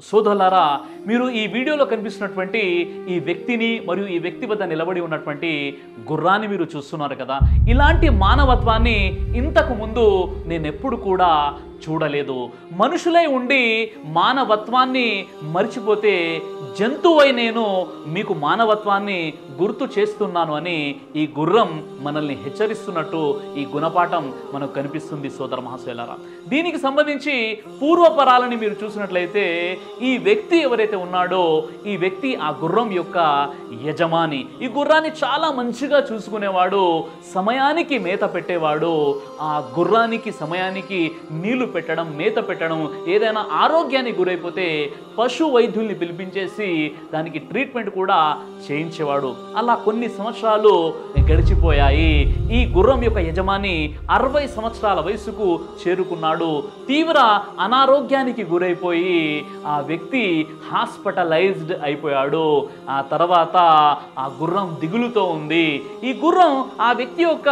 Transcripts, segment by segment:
సోదరులారా మీరు ఈ వీడియోలో కనిపిస్తున్నటువంటి ఈ వ్యక్తిని మరియు ఈ వ్యక్తి వద్ద నిలబడి ఉన్నటువంటి గుర్రాన్ని మీరు చూస్తున్నారు కదా. ఇలాంటి మానవత్వాన్ని ఇంతకు ముందు నేను ఎప్పుడు కూడా చూడలేదు. మనుషులై ఉండి మానవత్వాన్ని మర్చిపోతే జంతువై నేను మీకు మానవత్వాన్ని గుర్తు చేస్తున్నాను అని ఈ గుర్రం మనల్ని హెచ్చరిస్తున్నట్టు ఈ గుణపాఠం మనకు కనిపిస్తుంది సోదర మహాశైలారా. దీనికి సంబంధించి పూర్వపరాలని మీరు చూసినట్లయితే ఈ వ్యక్తి ఎవరైతే ఉన్నాడో ఈ వ్యక్తి ఆ గుర్రం యొక్క యజమాని. ఈ గుర్రాన్ని చాలా మంచిగా చూసుకునేవాడు సమయానికి మేత పెట్టేవాడు. ఆ గుర్రానికి సమయానికి నీళ్ళు పెట్టడం మేత పెట్టడం ఏదైనా ఆరోగ్యానికి గురైపోతే పశు వైద్యుల్ని పిలిపించేసి దానికి ట్రీట్మెంట్ కూడా చేయించేవాడు. అలా కొన్ని సంవత్సరాలు గడిచిపోయాయి. ఈ గుర్రం యొక్క యజమాని అరవై సంవత్సరాల వయసుకు చేరుకున్నాడు. తీవ్ర అనారోగ్యానికి గురైపోయి ఆ వ్యక్తి హాస్పిటలైజ్డ్ అయిపోయాడు. ఆ తర్వాత ఆ గుర్రం దిగులుతో ఉంది. ఈ గుర్రం ఆ వ్యక్తి యొక్క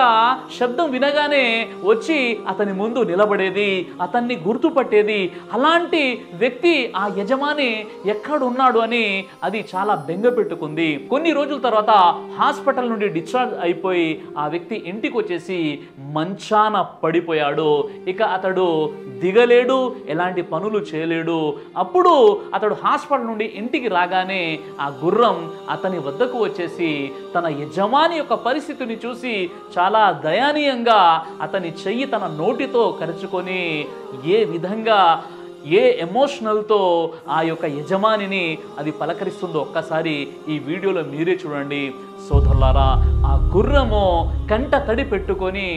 శబ్దం వినగానే వచ్చి అతని ముందు నిలబడేది. అతన్ని గుర్తుపట్టేది అలాంటి వ్యక్తి ఆ యజమాని ఎక్కడున్నాడు అని అది చాలా బెంగ పెట్టుకుంది. కొన్ని రోజుల తర్వాత హాస్పిటల్ నుండి డిశ్చార్జ్ అయిపోయి ఆ వ్యక్తి ఇంటికి వచ్చేసి మంచాన పడిపోయాడు. ఇక అతడు దిగలేడు ఎలాంటి పనులు చేయలేడు. అప్పుడు అతడు హాస్పిటల్ నుండి ఇంటికి రాగానే ఆ గుర్రం అతని వద్దకు వచ్చేసి తన యజమాని యొక్క పరిస్థితిని చూసి చాలా దయనీయంగా అతని చెయ్యి తన నోటితో కరుచుకొని ఏ విధంగా ఏ ఎమోషనల్తో ఆ యొక్క యజమానిని అది పలకరిస్తుందో ఒక్కసారి ఈ వీడియోలో మీరే చూడండి. సోదరులారా ఆ గుర్రము కంట తడి పెట్టుకొని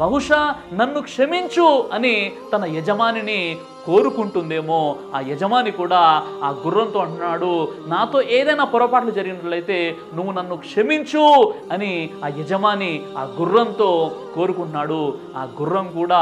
బహుశా నన్ను క్షమించు అని తన యజమానిని కోరుకుంటుందేమో ఆ యజమాని కూడా ఆ గుర్రంతో అంటున్నాడు నాతో ఏదైనా పొరపాట్లు జరిగినట్లయితే నువ్వు నన్ను క్షమించు అని ఆ యజమాని ఆ గుర్రంతో కోరుకుంటున్నాడు. ఆ గుర్రం కూడా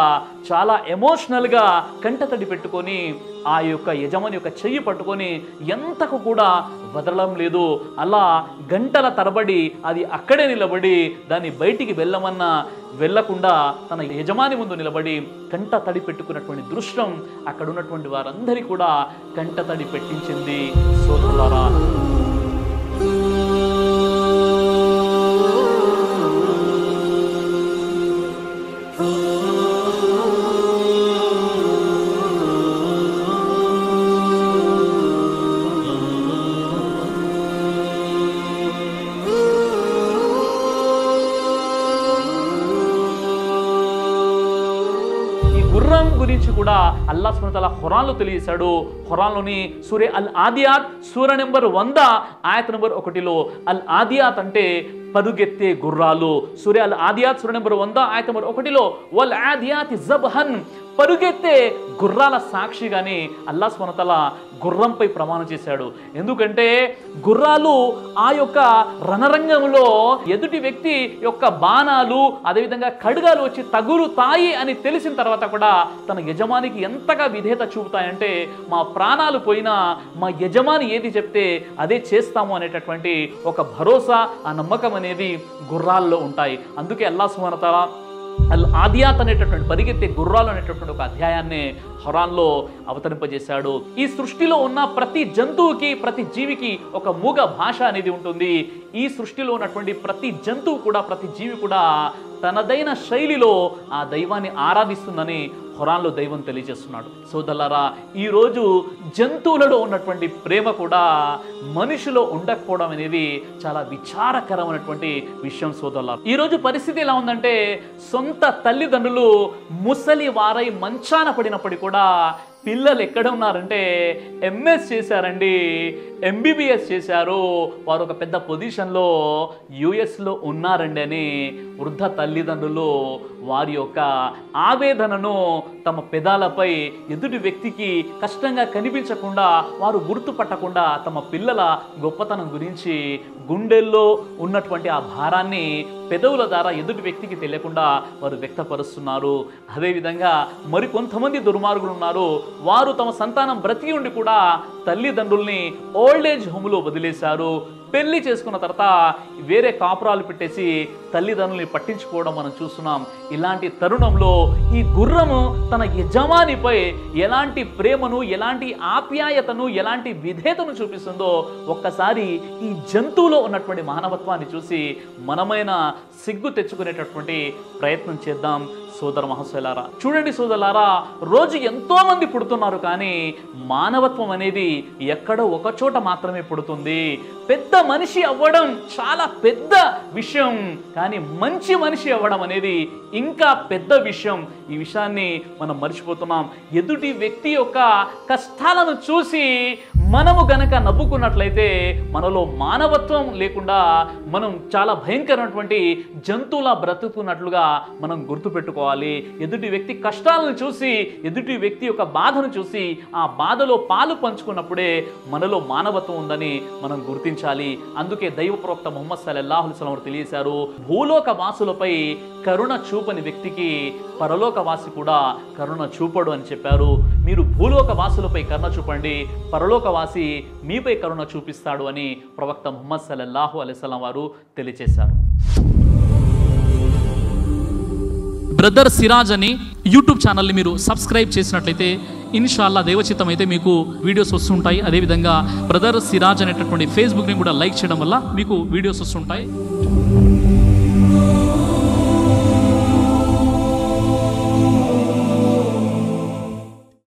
చాలా ఎమోషనల్గా కంటతడి పెట్టుకొని ఆ యొక్క యజమాని యొక్క చెయ్యి పట్టుకొని ఎంతకు కూడా వదలడం లేదు. అలా గంటల తరబడి అది అక్కడే నిలబడి దాన్ని బయటికి వెళ్ళమన్నా వెళ్ళకుండా తన యజమాని ముందు నిలబడి కంట తడి పెట్టుకున్నటువంటి దృశ్యం అక్కడ ఉన్నటువంటి వారందరి కూడా కంట తడి పెట్టించింది. సోదరులారా ఇస్లాం గురించి కూడా అల్లా సుమతల హురాన్లో తెలియజేశాడు. హురాన్లోని సూర్య అల్ ఆదియాత్ సూర్య నెంబర్ వంద ఆయత నెంబర్ ఒకటిలో అల్ ఆదియాత్ అంటే పరుగెత్తే గుర్రాలు. సూర్య అల్ ఆదియాత్ సూర్య నెంబర్ వంద ఆయత నెంబర్ ఒకటిలో వల్ ఆదియాత్ జబ్హన్ పరుగెత్తే గుర్రాల సాక్షిగాని అల్లా స్వనతల గుర్రంపై ప్రమాణం చేశాడు. ఎందుకంటే గుర్రాలు ఆ యొక్క రణరంగంలో ఎదుటి వ్యక్తి యొక్క బాణాలు అదేవిధంగా ఖడ్గాలు వచ్చి తగులుతాయి అని తెలిసిన తర్వాత కూడా తన యజమానికి ఎంతగా విధేయత చూపుతాయంటే మా ప్రాణాలు పోయినా మా యజమాని ఏది చెప్తే అదే చేస్తాము అనేటటువంటి ఒక భరోసా ఆ నమ్మకం అనేది గుర్రాల్లో ఉంటాయి. అందుకే అల్లా సుమనతల అల్ ఆదియాత్ అనేటటువంటి పరిగెత్తే గుర్రాలు అనేటటువంటి ఒక అధ్యాయాన్ని హొరాన్లో అవతరింపజేశాడు. ఈ సృష్టిలో ఉన్న ప్రతి జంతువుకి ప్రతి జీవికి ఒక మూగ భాష అనేది ఉంటుంది. ఈ సృష్టిలో ఉన్నటువంటి ప్రతి జంతువు కూడా ప్రతి జీవి కూడా తనదైన శైలిలో ఆ దైవాన్ని ఆరాధిస్తుందని ఖురాన్లో దైవం తెలియజేస్తున్నాడు. సోదల్లారా ఈరోజు జంతువులలో ఉన్నటువంటి ప్రేమ కూడా మనిషిలో ఉండకపోవడం అనేది చాలా విచారకరమైనటువంటి విషయం సోదల్లారు ఈరోజు పరిస్థితి ఎలా ఉందంటే సొంత తల్లిదండ్రులు ముసలి వారై మంచాన పడినప్పటికీ కూడా పిల్లలు ఎక్కడ ఉన్నారంటే ఎంఎస్ చేశారండి. ఎంబీబీఎస్ చేశారు. వారు ఒక పెద్ద పొజిషన్లో యుఎస్లో ఉన్నారండి అని వృద్ధ తల్లిదండ్రులు వారి యొక్క ఆవేదనను తమ పెదాలపై ఎదుటి వ్యక్తికి కష్టంగా కనిపించకుండా వారు గుర్తుపట్టకుండా తమ పిల్లల గొప్పతనం గురించి గుండెల్లో ఉన్నటువంటి ఆ భారాన్ని పెదవుల ద్వారా ఎదుటి వ్యక్తికి తెలియకుండా వారు వ్యక్తపరుస్తున్నారు. అదేవిధంగా మరికొంతమంది దుర్మార్గులు ఉన్నారు. వారు తమ సంతానం బ్రతికి ఉండి కూడా తల్లిదండ్రుల్ని ఓల్డ్ ఏజ్ హోమ్లో వదిలేశారో పెళ్ళి చేసుకున్న తర్వాత వేరే కాపురాలు పెట్టేసి తల్లిదండ్రుల్ని పట్టించుకోవడం మనం చూస్తున్నాం. ఇలాంటి తరుణంలో ఈ గుర్రము తన యజమానిపై ఎలాంటి ప్రేమను ఎలాంటి ఆప్యాయతను ఎలాంటి విధేతను చూపిస్తుందో ఒక్కసారి ఈ జంతువులో ఉన్నటువంటి మానవత్వాన్ని చూసి మనమైన సిగ్గు తెచ్చుకునేటటువంటి ప్రయత్నం చేద్దాం. సోదర మహోత్సవాలారా చూడండి సోదరులారా రోజు ఎంతో మంది పుడుతున్నారు కానీ మానవత్వం అనేది ఎక్కడో ఒక చోట మాత్రమే పుడుతుంది. పెద్ద మనిషి అవ్వడం చాలా పెద్ద విషయం. కానీ మంచి మనిషి అవ్వడం అనేది ఇంకా పెద్ద విషయం. ఈ విషయాన్ని మనం మర్చిపోతున్నాం. ఎదుటి వ్యక్తి యొక్క కష్టాలను చూసి మనము గనక నవ్వుకున్నట్లయితే మనలో మానవత్వం లేకుండా మనం చాలా భయంకరమైనటువంటి జంతువులా బ్రతుకుతున్నట్లుగా మనం గుర్తుపెట్టుకోవాలి. ఎదుటి వ్యక్తి కష్టాలను చూసి ఎదుటి వ్యక్తి యొక్క బాధను చూసి ఆ బాధలో పాలు పంచుకున్నప్పుడే మనలో మానవత్వం ఉందని మనం గుర్తించాలి. అందుకే దైవప్రోక్త మొహమ్మద్ ముహమ్మద్ సల్లల్లాహు తెలియజేశారు భూలోక వాసులపై కరుణ చూపని వ్యక్తికి పరలోక వాసి కూడా కరుణ చూపడు అని చెప్పారు. మీరు భూలోక వాసులపై కరుణ చూపండి పరలోక వాసి మీపై కరుణ చూపిస్తాడు అని ప్రవక్త ముహమ్మద్ సల్లల్లాహు అలైహి వారు తెలియజేశారు. బ్రదర్ సిరాజ్ అని యూట్యూబ్ ఛానల్ని మీరు సబ్స్క్రైబ్ చేసినట్లయితే ఇన్షాల్లా దేవచిత్తం అయితే మీకు వీడియోస్ వస్తుంటాయి. అదేవిధంగా బ్రదర్ సిరాజ్ అనేటటువంటి ఫేస్బుక్ని కూడా లైక్ చేయడం వల్ల మీకు వీడియోస్ వస్తుంటాయి.